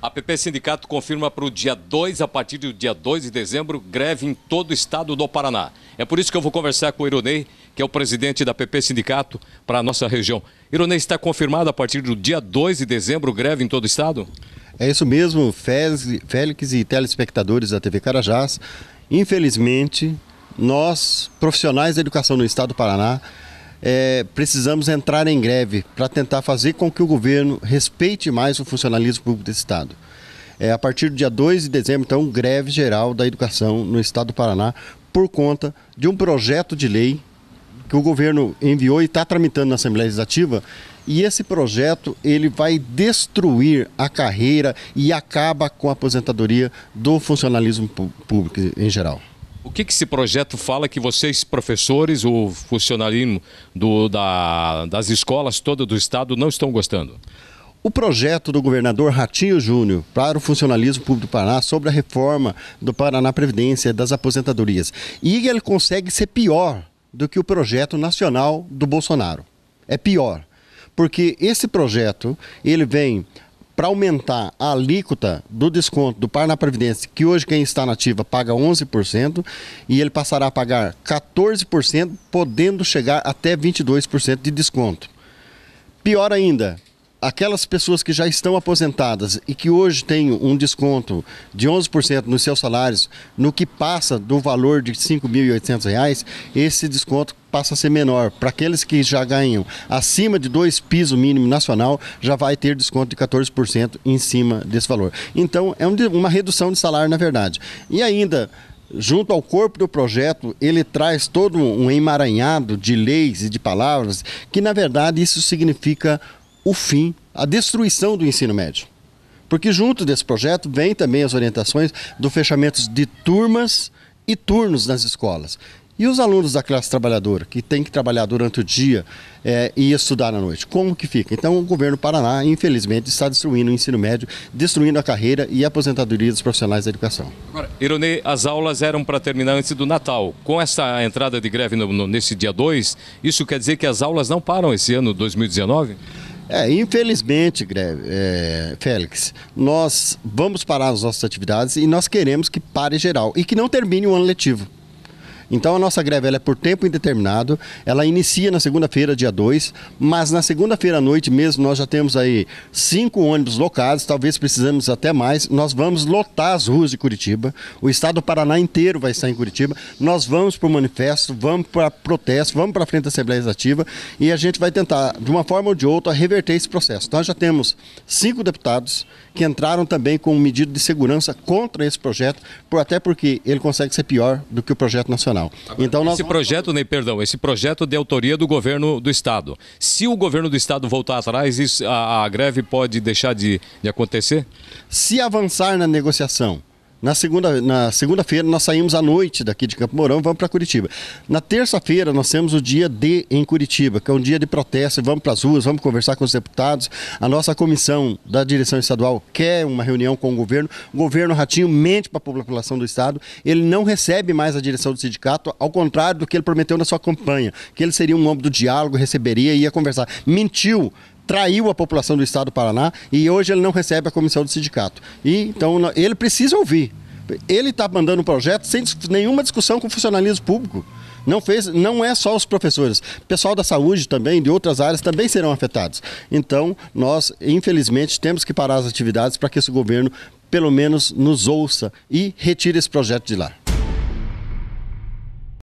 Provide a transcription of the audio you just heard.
A PP Sindicato confirma para o dia 2, a partir do dia 2 de dezembro, greve em todo o estado do Paraná. É por isso que eu vou conversar com o Ironei, que é o presidente da PP Sindicato para a nossa região. Ironei, está confirmado a partir do dia 2 de dezembro, greve em todo o estado? É isso mesmo, Félix e telespectadores da TV Carajás. Infelizmente, nós, profissionais da educação no estado do Paraná, é, precisamos entrar em greve para tentar fazer com que o governo respeite mais o funcionalismo público desse Estado. É, a partir do dia 2 de dezembro, então, greve geral da educação no Estado do Paraná por conta de um projeto de lei que o governo enviou e está tramitando na Assembleia Legislativa e esse projeto ele vai destruir a carreira e acaba com a aposentadoria do funcionalismo público em geral. O que, que esse projeto fala que vocês, professores, o funcionalismo do, da, das escolas todas do estado não estão gostando? O projeto do governador Ratinho Júnior para o funcionalismo público do Paraná sobre a reforma do Paraná Previdência das aposentadorias. E ele consegue ser pior do que o projeto nacional do Bolsonaro. É pior. Porque esse projeto, ele vem para aumentar a alíquota do desconto do par na Previdência, que hoje quem está nativa paga 11%, e ele passará a pagar 14%, podendo chegar até 22% de desconto. Pior ainda, aquelas pessoas que já estão aposentadas e que hoje têm um desconto de 11% nos seus salários, no que passa do valor de R$ 5.800, esse desconto passa a ser menor. Para aqueles que já ganham acima de dois pisos mínimo nacional, já vai ter desconto de 14% em cima desse valor. Então, é uma redução de salário, na verdade. E ainda, junto ao corpo do projeto, ele traz todo um emaranhado de leis e de palavras, que na verdade isso significa o fim, a destruição do ensino médio. Porque junto desse projeto vem também as orientações do fechamento de turmas e turnos nas escolas. E os alunos da classe trabalhadora, que tem que trabalhar durante o dia é, e estudar na noite, como que fica? Então o governo do Paraná, infelizmente, está destruindo o ensino médio, destruindo a carreira e a aposentadoria dos profissionais da educação. Agora, Ironei, as aulas eram para terminar antes do Natal. Com essa entrada de greve no, no, nesse dia 2, isso quer dizer que as aulas não param esse ano 2019? É, infelizmente, greve, é, Félix, nós vamos parar as nossas atividades e nós queremos que pare geral e que não termine o ano letivo. Então a nossa greve é por tempo indeterminado, ela inicia na segunda-feira, dia 2, mas na segunda-feira à noite mesmo nós já temos aí cinco ônibus locados, talvez precisamos até mais. Nós vamos lotar as ruas de Curitiba, o estado do Paraná inteiro vai estar em Curitiba. Nós vamos para o manifesto, vamos para protesto, vamos para a frente da Assembleia Legislativa e a gente vai tentar, de uma forma ou de outra, reverter esse processo. Nós já temos cinco deputados que entraram também com medido de segurança contra esse projeto, até porque ele consegue ser pior do que o projeto nacional. Agora, então nós esse projeto, Ney, perdão, esse projeto de autoria do governo do estado. Se o governo do estado voltar atrás, isso, a, a greve pode deixar de, de acontecer? Se avançar na negociação na segunda-feira, na segunda nós saímos à noite daqui de Campo Mourão vamos para Curitiba. Na terça-feira, nós temos o dia D em Curitiba, que é um dia de protesto. Vamos para as ruas, vamos conversar com os deputados. A nossa comissão da direção estadual quer uma reunião com o governo. O governo Ratinho mente para a população do estado. Ele não recebe mais a direção do sindicato, ao contrário do que ele prometeu na sua campanha, que ele seria um homem do diálogo, receberia e ia conversar. Mentiu traiu a população do estado do Paraná e hoje ele não recebe a comissão do sindicato. E, então ele precisa ouvir. Ele está mandando um projeto sem nenhuma discussão com o funcionalismo público. Não, fez, não é só os professores, pessoal da saúde também, de outras áreas, também serão afetados. Então, nós, infelizmente, temos que parar as atividades para que esse governo, pelo menos, nos ouça e retire esse projeto de lá.